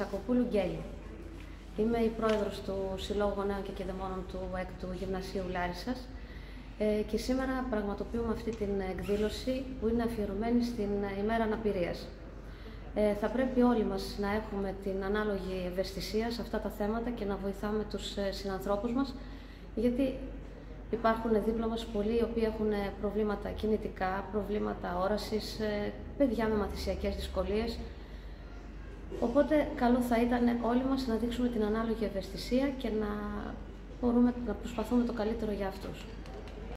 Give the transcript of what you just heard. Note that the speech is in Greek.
Σακοπούλου Γκέλη. Είμαι η πρόεδρος του Συλλόγου Νέων και Κεδεμόνων του ΕΚΤΟΥ Γυμνασίου Λάρισας ε, και σήμερα πραγματοποιούμε αυτή την εκδήλωση που είναι αφιερωμένη στην ημέρα αναπηρίας. Ε, θα πρέπει όλοι μας να έχουμε την ανάλογη ευαισθησία σε αυτά τα θέματα και να βοηθάμε τους ε, συνανθρώπους μας, γιατί υπάρχουν δίπλα μας πολλοί οι οποίοι έχουν προβλήματα κινητικά, προβλήματα όρασης, ε, παιδιά με μαθησιακές δυσκολίες. Οπότε καλό θα ήταν όλοι μας να δείξουμε την ανάλογη ευαισθησία και να μπορούμε να προσπαθούμε το καλύτερο για αυτούς.